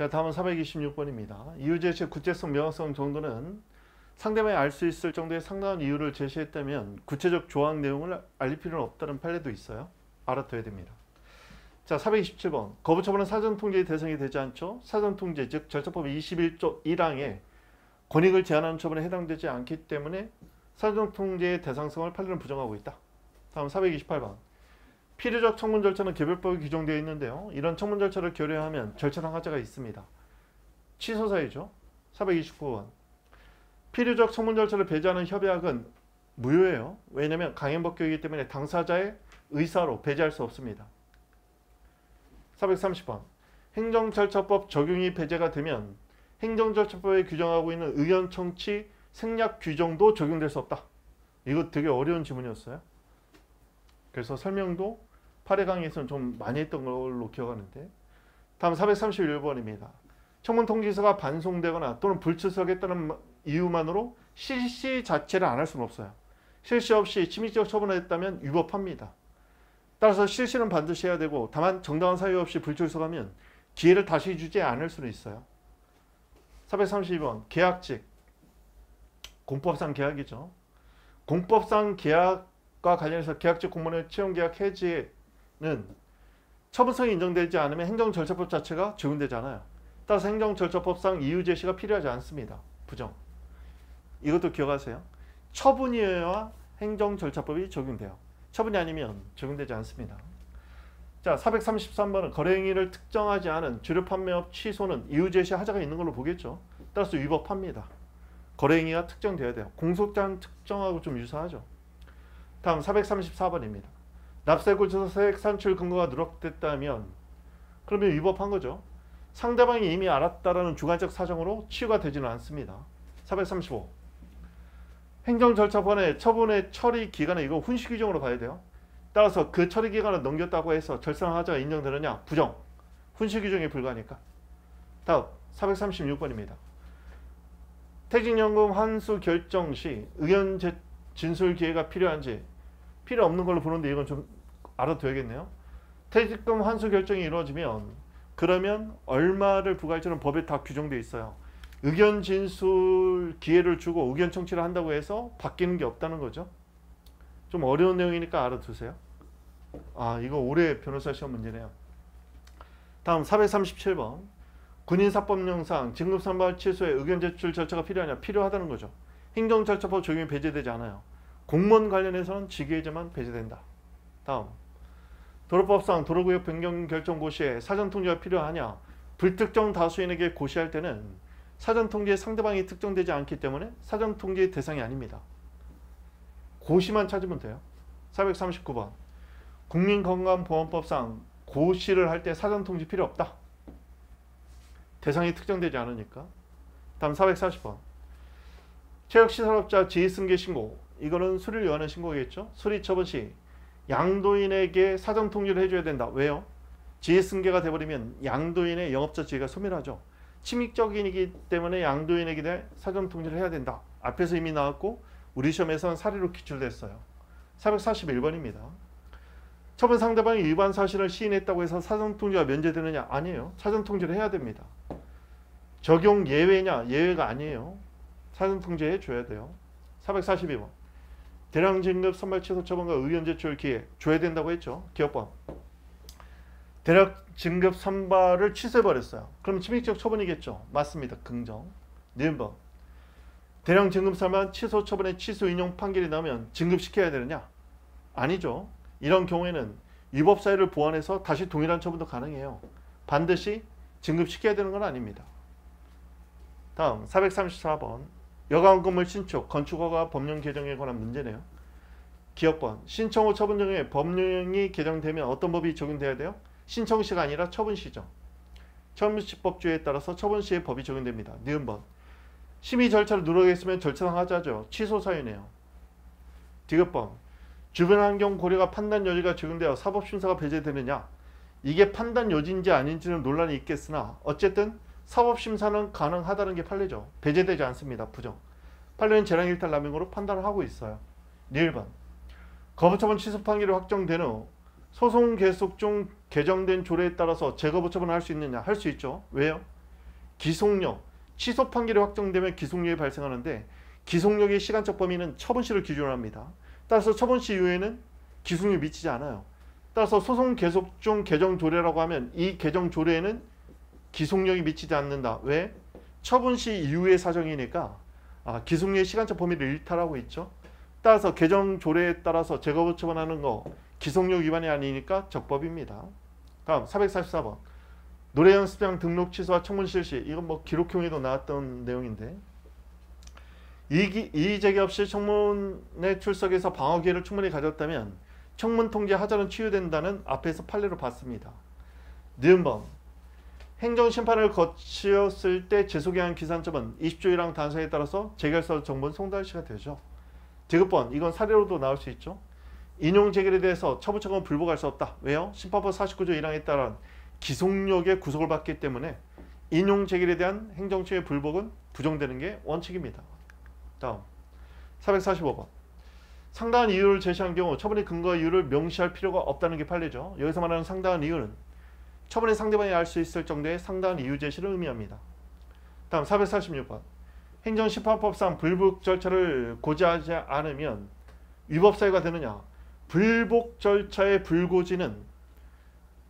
자 다음은 426번입니다. 이유 제시의 구체성, 명확성 정도는 상대방이 알 수 있을 정도의 상당한 이유를 제시했다면 구체적 조항 내용을 알릴 필요는 없다는 판례도 있어요. 알아둬야 됩니다. 자 427번 거부처분은 사전통제의 대상이 되지 않죠. 사전통제 즉 절차법 21조 1항에 권익을 제한하는 처분에 해당되지 않기 때문에 사전통제의 대상성을 판례는 부정하고 있다. 다음 428번 필요적 청문 절차는 개별법에 규정되어 있는데요. 이런 청문 절차를 결여하면 절차상 하자가 있습니다. 취소 사유죠. 429번 필요적 청문 절차를 배제하는 협약은 무효예요. 왜냐하면 강행법규이기 때문에 당사자의 의사로 배제할 수 없습니다. 430번 행정절차법 적용이 배제가 되면 행정절차법에 규정하고 있는 의견 청취 생략 규정도 적용될 수 없다. 이거 되게 어려운 지문이었어요. 그래서 설명도 8회 강의에서는 좀 많이 했던 걸로 기억하는데 다음 431번입니다. 청문 통지서가 반송되거나 또는 불출석했다는 이유만으로 실시 자체를 안 할 수는 없어요. 실시 없이 침입적 처분했다면 위법합니다. 따라서 실시는 반드시 해야 되고 다만 정당한 사유 없이 불출석하면 기회를 다시 주지 않을 수는 있어요. 432번 계약직 공법상 계약이죠. 공법상 계약과 관련해서 계약직 공무원의 채용계약 해지는 처분성이 인정되지 않으면 행정절차법 자체가 적용되잖아요. 따라서 행정절차법상 이유 제시가 필요하지 않습니다. 부정. 이것도 기억하세요. 처분이어야 행정절차법이 적용돼요. 처분이 아니면 적용되지 않습니다. 자, 433번은 거래 행위를 특정하지 않은 주류 판매업 취소는 이유 제시 하자가 있는 걸로 보겠죠. 따라서 위법합니다. 거래 행위가 특정돼야 돼요. 공소장 특정하고 좀 유사하죠. 다음 434번입니다. 납세 구조세액 산출 근거가 누락됐다면 그러면 위법한 거죠. 상대방이 이미 알았다라는 주관적 사정으로 치유가 되지는 않습니다. 435. 행정 절차번의 처분의 처리 기간은 이거 훈시 규정으로 봐야 돼요. 따라서 그 처리 기간을 넘겼다고 해서 절상하자가 인정되느냐? 부정. 훈시 규정에 불과하니까. 다음 436번입니다. 퇴직연금 환수 결정 시 의견 진술 기회가 필요한지 필요 없는 걸로 보는데 이건 좀 알아둬야겠네요. 퇴직금 환수 결정이 이루어지면 그러면 얼마를 부과할지는 법에 다 규정되어 있어요. 의견 진술 기회를 주고 의견 청취를 한다고 해서 바뀌는 게 없다는 거죠. 좀 어려운 내용이니까 알아두세요. 아 이거 올해 변호사 시험 문제네요. 다음 437번 군인사법령상 진급선발 취소에 의견 제출 절차가 필요하냐? 필요하다는 거죠. 행정절차법 적용이 배제되지 않아요. 공무원 관련해서는 직위해제만 배제된다. 다음 도로법상 도로구역 변경 결정 고시에 사전 통지가 필요하냐? 불특정 다수인에게 고시할 때는 사전 통지의 상대방이 특정되지 않기 때문에 사전 통지의 대상이 아닙니다. 고시만 찾으면 돼요. 439번 국민건강보험법상 고시를 할 때 사전 통지 필요 없다. 대상이 특정되지 않으니까. 다음 440번. 체육시설업자 지휘승계 신고. 이거는 수리를 요하는 신고겠죠. 수리 처분 시 양도인에게 사전 통지를 해줘야 된다. 왜요? 지휘승계가 돼버리면 양도인의 영업자 지위가 소멸하죠. 침입적이기 때문에 양도인에게 대해 사전 통지를 해야 된다. 앞에서 이미 나왔고 우리 시험에서는 사례로 기출됐어요. 441번입니다. 처분 상대방이 위반 사실을 시인했다고 해서 사전 통지가 면제되느냐? 아니에요. 사전 통지를 해야 됩니다. 적용 예외냐? 예외가 아니에요. 사전 통지해 줘야 돼요. 442번. 대량 진급 선발 취소 처분과 의견 제출 기회 줘야 된다고 했죠. 기업번. 대략 진급 선발을 취소해버렸어요. 그럼 침입적 처분이겠죠. 맞습니다. 긍정. 니번. 대량 진급 선발 취소 처분의 취소 인용 판결이 나면 진급시켜야 되느냐? 아니죠. 이런 경우에는 위법 사유를 보완해서 다시 동일한 처분도 가능해요. 반드시 진급시켜야 되는 건 아닙니다. 다음 434번 여가원 건물 신축, 건축허가 법령 개정에 관한 문제네요. 기업번 신청 후 처분 중에 법령이 개정되면 어떤 법이 적용돼야 돼요? 신청 시가 아니라 처분 시죠. 처분시법주에 따라서 처분 시의 법이 적용됩니다. 니은 번 심의 절차를 누르겠으면 절차상 하자죠. 취소 사유네요. 디귿번 주변 환경 고려가 판단 여지가 적용되어 사법심사가 배제되느냐 이게 판단 여지인지 아닌지는 논란이 있겠으나 어쨌든 사법심사는 가능하다는 게 판례죠. 배제되지 않습니다. 부정. 판례는 재량일탈 남용으로 판단을 하고 있어요. 1번 거부처분 취소 판결이 확정된 후 소송 계속 중 개정된 조례에 따라서 재거부처분을 할 수 있느냐? 할 수 있죠. 왜요? 기속력, 취소 판결이 확정되면 기속력이 발생하는데 기속력의 시간적 범위는 처분시를 기준으로 합니다. 따라서 처분시 이후에는 기속력이 미치지 않아요. 따라서 소송 계속 중 개정 조례라고 하면 이 개정 조례에는 기속력이 미치지 않는다. 왜? 처분 시 이후의 사정이니까 아, 기속력의 시간적 범위를 일탈하고 있죠. 따라서 개정 조례에 따라서 재거부 처분하는 거 기속력 위반이 아니니까 적법입니다. 다음 444번 노래 연습장 등록 취소와 청문 실시 이건 뭐 기록형에도 나왔던 내용인데 이기, 이의 제기 없이 청문회 출석해서 방어 기회를 충분히 가졌다면 청문 통제 하자는 치유된다는 앞에서 판례로 봤습니다. 니은번 행정 심판을 거치었을 때 재소기한 기산점은 20조이랑 단서에 따라서 재결서 정보는 송달시가 되죠. 디귿번 이건 사례로도 나올 수 있죠. 인용 재결에 대해서 처분 청은 불복할 수 없다. 왜요? 심판법 49조 1항에 따른 기속력의 구속을 받기 때문에 인용 재결에 대한 행정처의 불복은 부정되는 게 원칙입니다. 다음 445번 상당한 이유를 제시한 경우 처분의 근거 이유를 명시할 필요가 없다는 게 판례죠. 여기서 말하는 상당한 이유는 처분의 상대방이 알 수 있을 정도의 상당한 이유 제시를 의미합니다. 다음 446번 행정심판법상 불복 절차를 고지하지 않으면 위법 사유가 되느냐 불복 절차의 불고지는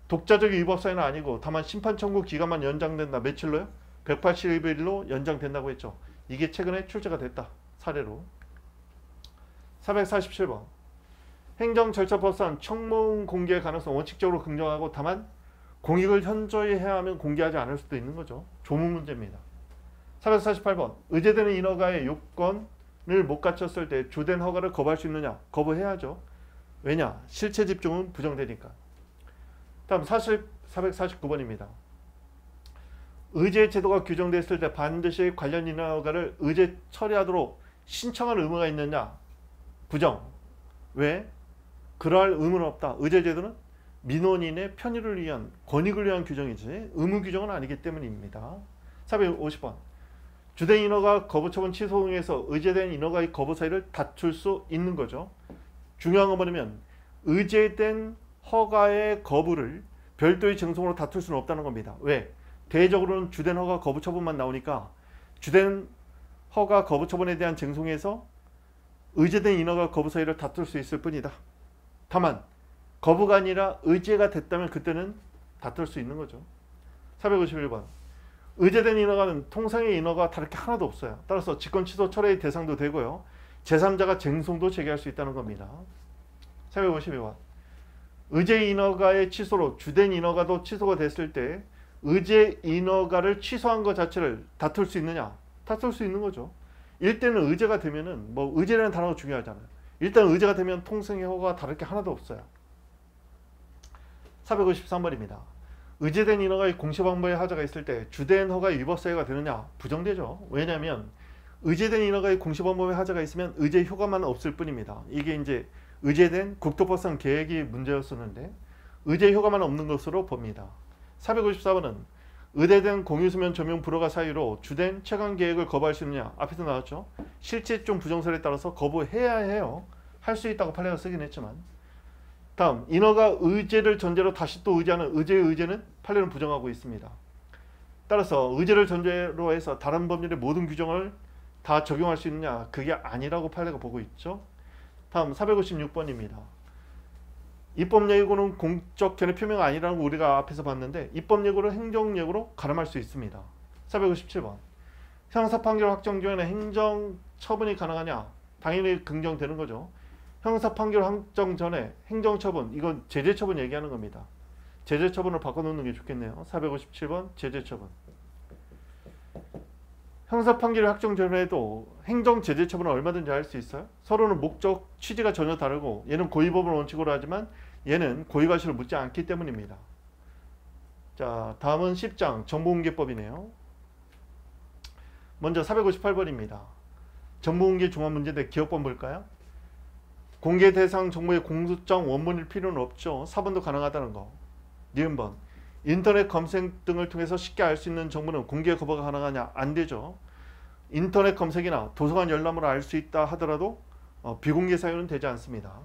독자적 위법 사유는 아니고 다만 심판 청구 기간만 연장된다. 며칠로요? 180일로 연장된다고 했죠. 이게 최근에 출제가 됐다. 사례로. 447번 행정절차법상 청문 공개 가능성 원칙적으로 긍정하고 다만 공익을 현저히 해야 하면 공개하지 않을 수도 있는 거죠. 조문 문제입니다. 448번 의제되는 인허가의 요건을 못 갖췄을 때 주된 허가를 거부할 수 있느냐? 거부해야죠. 왜냐? 실체 집중은 부정되니까. 다음 40, 449번입니다. 의제 제도가 규정됐을 때 반드시 관련 인허가를 의제 처리하도록 신청할 의무가 있느냐? 부정. 왜? 그럴 의무는 없다. 의제 제도는 민원인의 편의를 위한 권익을 위한 규정이지 의무 규정은 아니기 때문입니다. 450번. 주된 인허가 거부 처분 취소 응해서 의제된 인허가의 거부 사유를 다툴 수 있는 거죠. 중요한 건 뭐냐면 의제된 허가의 거부를 별도의 증송으로 다툴 수는 없다는 겁니다. 왜? 대외적으로는 주된 허가 거부 처분만 나오니까 주된 허가 거부 처분에 대한 증송에서 의제된 인허가 거부 사유를 다툴 수 있을 뿐이다. 다만 거부가 아니라 의제가 됐다면 그때는 다툴 수 있는 거죠. 451번 의제된 인허가는 통상의 인허가 다를 게 하나도 없어요. 따라서 직권 취소 철회의 대상도 되고요. 제3자가 쟁송도 제기할 수 있다는 겁니다. 452번 의제 인허가의 취소로 주된 인허가도 취소가 됐을 때 의제 인허가를 취소한 것 자체를 다툴 수 있느냐? 다툴 수 있는 거죠. 일단은 의제가 되면은 뭐 의제라는 단어가 중요하잖아요. 일단 의제가 되면 통상의 허가가 다를 게 하나도 없어요. 453번입니다. 의제된 인허가의 공시 방법에 하자가 있을 때 주된 허가의 위법 사유가 되느냐? 부정되죠. 왜냐하면 의제된 인허가의 공시 방법에 하자가 있으면 의제 효과만 없을 뿐입니다. 이게 이제 의제된 국토법상 계획이 문제였었는데 의제 효과만 없는 것으로 봅니다. 454번은 의대된 공유수면 조명 불허가 사유로 주된 최강 계획을 거부할 수 있느냐 앞에서 나왔죠. 실제적 부정설에 따라서 거부해야 해요. 할 수 있다고 판례가 쓰긴 했지만 다음 인허가 의제를 전제로 다시 또 의제하는 의제의 의제는 판례는 부정하고 있습니다. 따라서 의제를 전제로 해서 다른 법률의 모든 규정을 다 적용할 수 있느냐 그게 아니라고 판례가 보고 있죠. 다음 456번입니다. 입법 예고는 공적 견해 표명 아니라는 거 우리가 앞에서 봤는데 입법 예고를 행정 예고로 가름할 수 있습니다. 457번 형사 판결 확정 중에는 행정 처분이 가능하냐? 당연히 긍정되는 거죠. 형사 판결 확정 전에 행정 처분 이건 제재 처분 얘기하는 겁니다. 제재 처분을 바꿔놓는 게 좋겠네요. 457번 제재 처분. 형사 판결이 확정 전에도 행정 제재 처분을 얼마든지 할 수 있어요. 서로는 목적 취지가 전혀 다르고 얘는 고의법을 원칙으로 하지만 얘는 고의과실을 묻지 않기 때문입니다. 자 다음은 10장 정보공개법이네요. 먼저 458번입니다. 정보공개 종합문제인데 기억번 볼까요? 공개 대상 정보의 공소장 원본일 필요는 없죠. 4번도 가능하다는 거. 니은 번 인터넷 검색 등을 통해서 쉽게 알 수 있는 정보는 공개 거부가 가능하냐? 안 되죠. 인터넷 검색이나 도서관 열람으로 알 수 있다 하더라도 어, 비공개 사유는 되지 않습니다.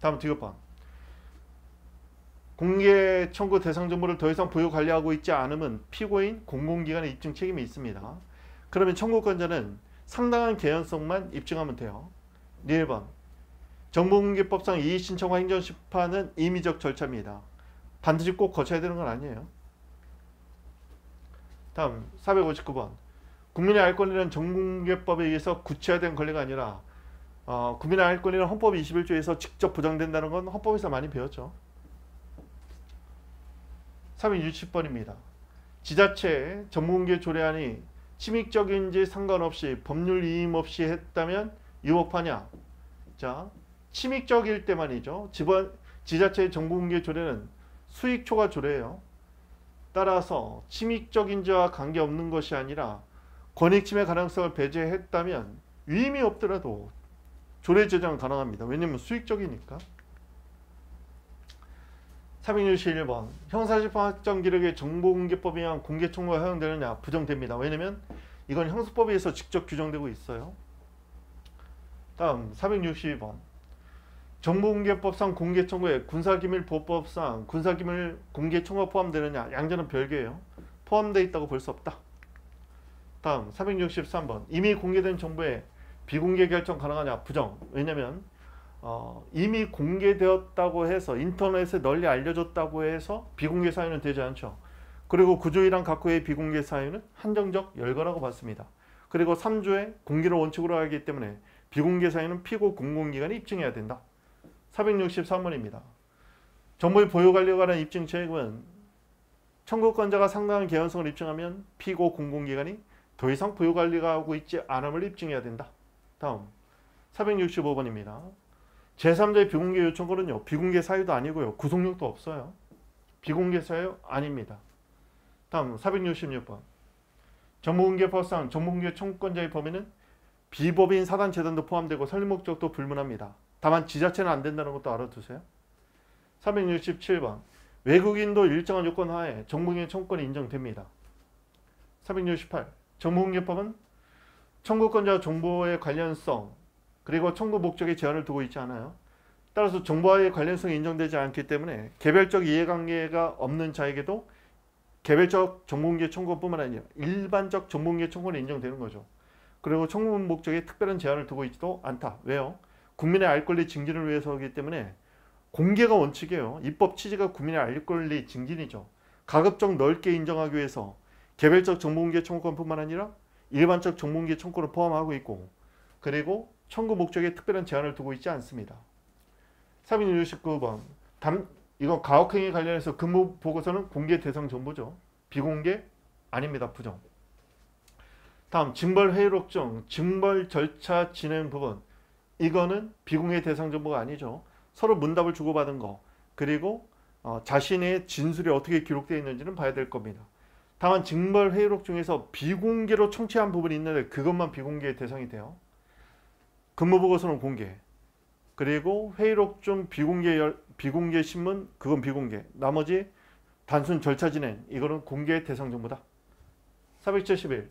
다음 뒤급 번 공개 청구 대상 정보를 더 이상 보유 관리하고 있지 않으면 피고인 공공기관의 입증 책임이 있습니다. 그러면 청구권자는 상당한 개연성만 입증하면 돼요. 1번 정보공개법상 이의신청과 행정심판은 임의적 절차입니다. 반드시 꼭 거쳐야 되는 건 아니에요. 다음 459번 국민의 알 권리는 정보공개법에 의해서 구체화된 권리가 아니라 어, 국민의 알 권리는 헌법 21조에서 직접 보장된다는 건 헌법에서 많이 배웠죠. 360번입니다. 지자체 정보공개 조례안이 침익적인지 상관없이 법률 이임 없이 했다면 유법하냐? 자, 침익적일 때만이죠. 지번, 지자체 정보공개 조례는 수익 초과 조례예요. 따라서 침익적인지와 관계없는 것이 아니라 권익 침해 가능성을 배제했다면 위임이 없더라도 조례 제정 가능합니다. 왜냐하면 수익적이니까. 361번 형사집행 확정 기록의 정보공개법에 의한 공개 청구가 허용되느냐 부정됩니다. 왜냐하면 이건 형사법에 서 직접 규정되고 있어요. 다음 462번 정보공개법상 공개청구에 군사기밀보호법상 군사기밀 공개청구가 포함되느냐 양자는 별개예요. 포함되어 있다고 볼 수 없다. 다음 463번 이미 공개된 정보에 비공개 결정 가능하냐 부정 왜냐면 어, 이미 공개되었다고 해서 인터넷에 널리 알려졌다고 해서 비공개 사유는 되지 않죠. 그리고 구조이랑 각호의 비공개 사유는 한정적 열거라고 봤습니다. 그리고 3조에 공개를 원칙으로 하기 때문에 비공개 사유는 피고 공공기관이 입증해야 된다. 463번입니다. 정보의 보유 관리에 관한 입증 책임은 청구권자가 상당한 개연성을 입증하면 피고 공공기관이 더 이상 보유 관리가 하고 있지 않음을 입증해야 된다. 다음 465번입니다. 제3자의 비공개 요청권은요. 비공개 사유도 아니고요. 구속력도 없어요. 비공개 사유 아닙니다. 다음 466번 정보공개법상 정보공개 청구권자의 범위는 비법인 사단 재단도 포함되고 설립 목적도 불문합니다. 다만 지자체는 안 된다는 것도 알아두세요. 367번 외국인도 일정한 요건 하에 정보공개 청구권이 인정됩니다. 368 정보공개법은 청구권자 정보의 관련성 그리고 청구 목적에 제한을 두고 있지 않아요. 따라서 정보와의 관련성이 인정되지 않기 때문에 개별적 이해관계가 없는 자에게도 개별적 정보공개 청구뿐만 아니라 일반적 정보공개 청구는 인정되는 거죠. 그리고 청구 목적에 특별한 제한을 두고 있지도 않다. 왜요? 국민의 알 권리 증진을 위해서이기 때문에 공개가 원칙이에요. 입법 취지가 국민의 알 권리 증진이죠. 가급적 넓게 인정하기 위해서 개별적 정보공개 청구권뿐만 아니라 일반적 정보공개 청구를 포함하고 있고 그리고 청구 목적에 특별한 제한을 두고 있지 않습니다. 3269번 담, 이거 가혹행위 관련해서 근무 보고서는 공개 대상 정보죠. 비공개 아닙니다. 부정. 다음 징벌 회의록 중 징벌 절차 진행 부분 이거는 비공개 대상 정보가 아니죠. 서로 문답을 주고받은 거 그리고 어, 자신의 진술이 어떻게 기록되어 있는지는 봐야 될 겁니다. 다만 징벌 회의록 중에서 비공개로 청취한 부분이 있는데 그것만 비공개 대상이 돼요. 근무보고서는 공개. 그리고 회의록 중 비공개 열, 비공개 신문 그건 비공개. 나머지 단순 절차 진행 이거는 공개 대상 정보다. 471.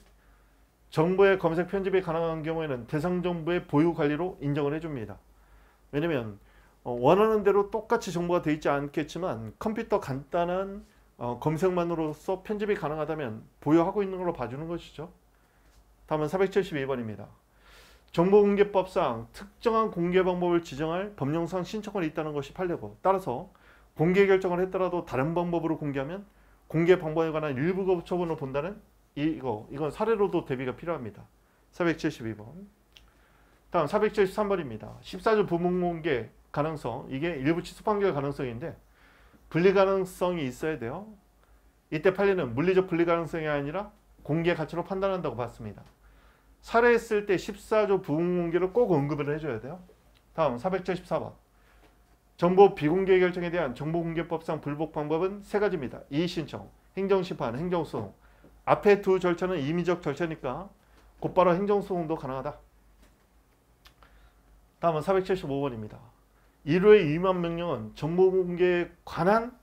정보의 검색 편집이 가능한 경우에는 대상 정보의 보유 관리로 인정을 해줍니다. 왜냐면 어, 원하는 대로 똑같이 정보가 되어 있지 않겠지만 컴퓨터 간단한 어, 검색만으로서 편집이 가능하다면 보유하고 있는 걸로 봐주는 것이죠. 다음은 472번입니다. 정보공개법상 특정한 공개 방법을 지정할 법령상 신청권이 있다는 것이 판례고 따라서 공개 결정을 했더라도 다른 방법으로 공개하면 공개 방법에 관한 일부 거부 처분을 본다는 이거 이건 사례로도 대비가 필요합니다. 472번 다음 473번입니다. 14조 부문공개 가능성 이게 일부 취소 판결 가능성인데 분리 가능성이 있어야 돼요. 이때 판례는 물리적 분리 가능성이 아니라 공개 가치로 판단한다고 봤습니다. 살해했을 때 14조 부공공개를 꼭 언급을 해줘야 돼요. 다음 474번 정보 비공개 결정에 대한 정보공개법상 불복 방법은 세 가지입니다. 이의신청, 행정심판, 행정소송 앞에 두 절차는 임의적 절차니까 곧바로 행정소송도 가능하다. 다음은 475번입니다. 1호의 위임한 명령은 정보공개에 관한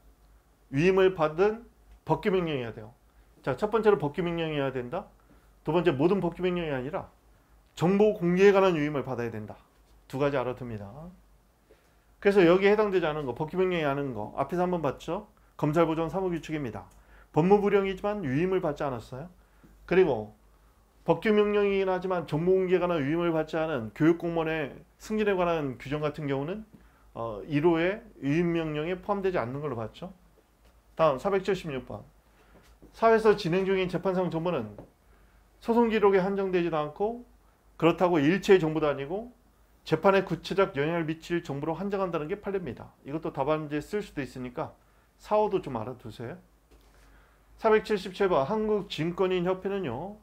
위임을 받은 법규 명령이어야 돼요. 자, 첫 번째로 법규 명령이어야 된다. 두 번째 모든 법규 명령이 아니라 정보 공개에 관한 유임을 받아야 된다. 두 가지 알아둡니다. 그래서 여기에 해당되지 않은 거, 법규 명령이 아는 거 앞에서 한번 봤죠. 검찰보전 사무 규칙입니다. 법무부령이지만 유임을 받지 않았어요. 그리고 법규명령이긴 하지만 정보공개가 나 유임을 받지 않은 교육공무원의 승진에 관한 규정 같은 경우는 어, 1호의 유임명령에 포함되지 않는 걸로 봤죠. 다음 476번 사회에서 진행 중인 재판상 정보는 소송 기록에 한정되지도 않고 그렇다고 일체의 정보도 아니고 재판에 구체적 영향을 미칠 정보로 한정한다는 게 판례입니다. 이것도 답안지에 쓸 수도 있으니까 사호도 좀 알아두세요. 477번 한국증권인협회는요.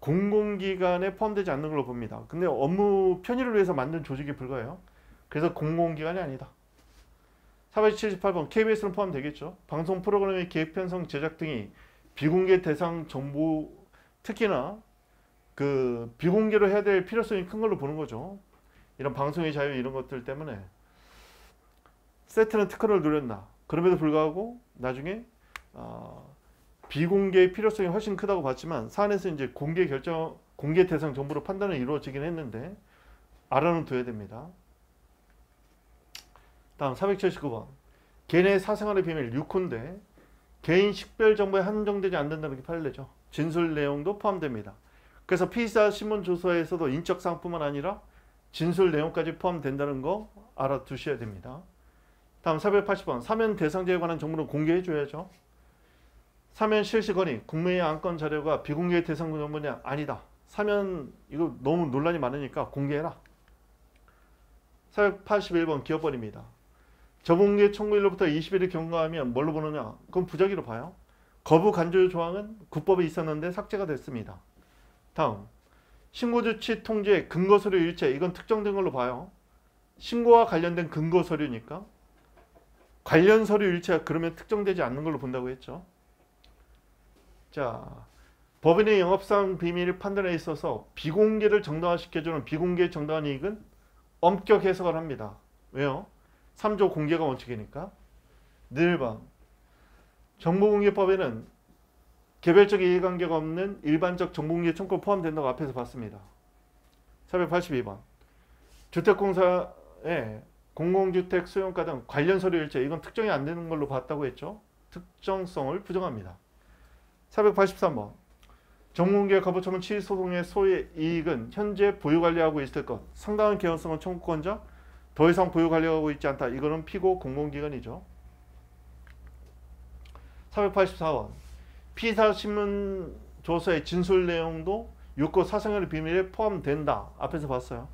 공공기관에 포함되지 않는 걸로 봅니다. 근데 업무 편의를 위해서 만든 조직에 불과해요. 그래서 공공기관이 아니다. 478번 KBS는 포함되겠죠. 방송 프로그램의 기획 편성 제작 등이 비공개 대상 정보 특히나 그 비공개로 해야 될 필요성이 큰 걸로 보는 거죠. 이런 방송의 자유 이런 것들 때문에 세트는 특허를 누렸나 그럼에도 불구하고 나중에 어, 비공개의 필요성이 훨씬 크다고 봤지만 사안에서 이제 공개 결정 공개 대상 정보로 판단은 이루어지긴 했는데 알아는 둬야 됩니다. 다음 479번 개인의 사생활의 비밀 6호인데 개인 식별 정보에 한정되지 않는다는 게 판례죠. 진술 내용도 포함됩니다. 그래서 피의사 신문 조서에서도 인적 사항뿐만 아니라 진술 내용까지 포함된다는 거 알아두셔야 됩니다. 다음 480번 사면 대상자에 관한 정보는 공개해 줘야죠. 사면 실시 건의 국무회의 안건 자료가 비공개 대상 정보냐 아니다. 사면 이거 너무 논란이 많으니까 공개해라. 481번 기업벌입니다. 저공개 청구일로부터 20일을 경과하면 뭘로 보느냐? 그건 부작위로 봐요. 거부 간주 조항은 국법에 있었는데 삭제가 됐습니다. 다음 신고조치 통지의 근거서류 일체 이건 특정된 걸로 봐요. 신고와 관련된 근거서류니까 관련 서류 일체가 그러면 특정되지 않는 걸로 본다고 했죠. 자, 법인의 영업상 비밀 판단에 있어서 비공개를 정당화시켜주는 비공개 정당한 이익은 엄격 해석을 합니다. 왜요? 3조 공개가 원칙이니까. 늘방 정보공개법에는 개별적 이해관계가 없는 일반적 정보공개 청구 포함된다고 앞에서 봤습니다. 482번 주택공사의 공공주택 수용가 등 관련 서류 일체 이건 특정이 안 되는 걸로 봤다고 했죠. 특정성을 부정합니다. 483번 정공개 거부처분 취소송의 소의 이익은 현재 보유관리하고 있을 것 상당한 개연성은 청구권자 더 이상 보유관리하고 있지 않다. 이거는 피고 공공기관이죠. 484번 피사 신문 조서의 진술 내용도 육고 사생활의 비밀에 포함된다. 앞에서 봤어요.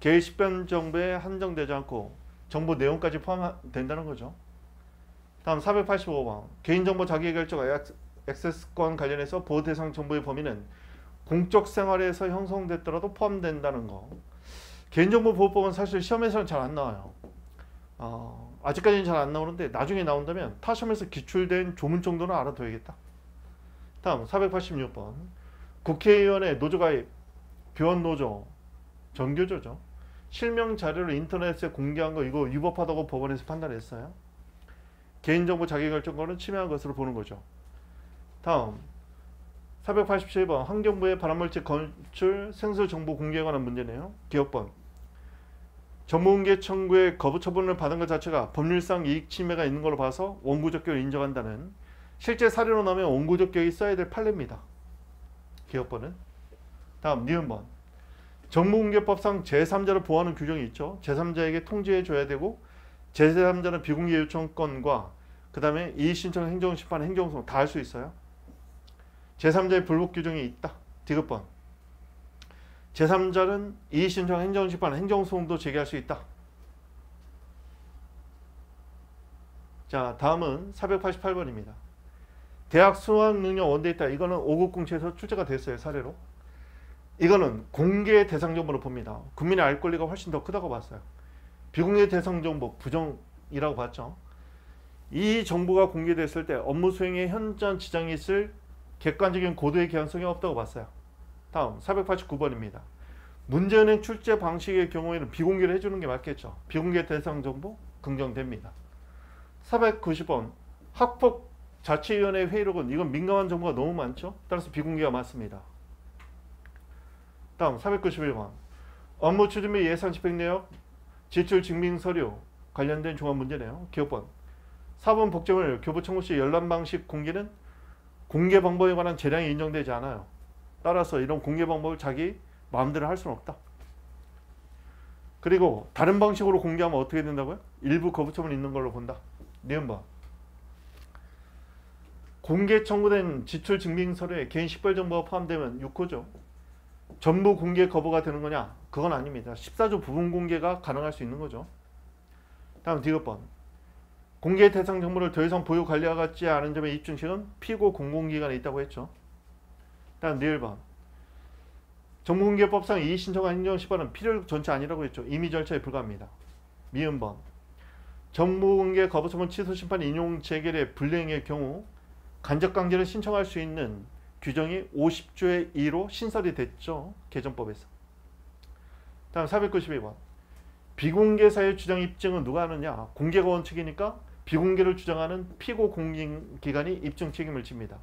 개의 식변 정보에 한정되지 않고 정보 내용까지 포함된다는 거죠. 다음 485번 개인정보 자기결정 액세스권 관련해서 보호 대상 정보의 범위는 공적 생활에서 형성됐더라도 포함된다는 거. 개인정보 보호법은 사실 시험에서는 잘 안 나와요. 어, 아직까지는 잘 안 나오는데 나중에 나온다면 타 시험에서 기출된 조문 정도는 알아둬야겠다. 다음 486번 국회의원의 노조가입, 교원노조, 정교조죠. 실명 자료를 인터넷에 공개한 거 이거 위법하다고 법원에서 판단했어요. 개인정보 자기결정권을 침해한 것으로 보는 거죠. 다음 487번 환경부의 발암물질 건출 생수 정보 공개에 관한 문제네요. 기업번 전문계 청구의 거부 처분을 받은 것 자체가 법률상 이익 침해가 있는 걸로 봐서 원고적격을 인정한다는 실제 사례로 나면 원고적격이 써야 될 판례입니다. 기업번은 다음 니은번 정보공개법상 제3자를 보호하는 규정이 있죠. 제3자에게 통지해 줘야 되고 제3자는 비공개 요청권과 그 다음에 이의신청 행정심판 행정소송 다 할 수 있어요. 제3자의 불복 규정이 있다. 디귿번 제3자는 이의신청 행정심판 행정소송도 제기할 수 있다. 자 다음은 488번입니다. 대학 수학능력 원데이터 이거는 5급 공채에서 출제가 됐어요 사례로. 이거는 공개 대상 정보로 봅니다. 국민의 알 권리가 훨씬 더 크다고 봤어요. 비공개 대상 정보 부정이라고 봤죠. 이 정보가 공개됐을 때 업무 수행에 현저한 지장이 있을 객관적인 고도의 개연성이 없다고 봤어요. 다음 489번입니다. 문제은행 출제 방식의 경우에는 비공개를 해주는 게 맞겠죠. 비공개 대상 정보 긍정됩니다. 490번 학폭 자치위원회 회의록은 이건 민감한 정보가 너무 많죠. 따라서 비공개가 맞습니다. 다음 491번 업무 추진 및 예산 집행 내역, 지출 증빙 서류, 관련된 종합 문제네요. 기업번 4번 복제물 교부 청구 시 열람 방식 공개는 공개 방법에 관한 재량이 인정되지 않아요. 따라서 이런 공개 방법을 자기 마음대로 할 수는 없다. 그리고 다른 방식으로 공개하면 어떻게 된다고요? 일부 거부처분 있는 걸로 본다. 니은번 공개 청구된 지출 증빙 서류에 개인 식별 정보가 포함되면 6호죠. 전부 공개 거부가 되는 거냐? 그건 아닙니다. 14조 부분 공개가 가능할 수 있는 거죠. 다음 디귿번 공개 대상 정보를 더 이상 보유 관리하지 않은 점의 입증식은 피고 공공기관에 있다고 했죠. 다음 리을번 정보공개법상 이의 신청한 행정시발은 필요 전체 아니라고 했죠. 임의 절차에 불과합니다. 미음번 정보공개 거부처분 취소 심판 인용 재결의 불이행의 경우 간접강제를 신청할 수 있는 규정이 50조의 2로 신설이 됐죠. 개정법에서. 다음 492번 비공개사의 주장 입증은 누가 하느냐? 공개가 원칙이니까 비공개를 주장하는 피고 공인기관이 입증 책임을 집니다.